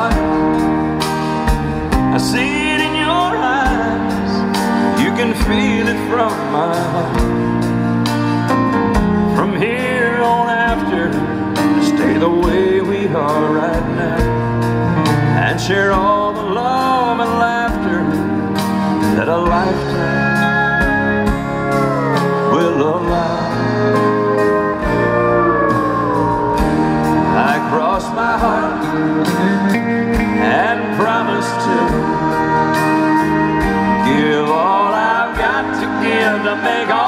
I see it in your eyes. You can feel it from my heart. From here on after, stay the way we are right now. And share all the love and laughter that a lifetime will allow. I cross my heart give to make all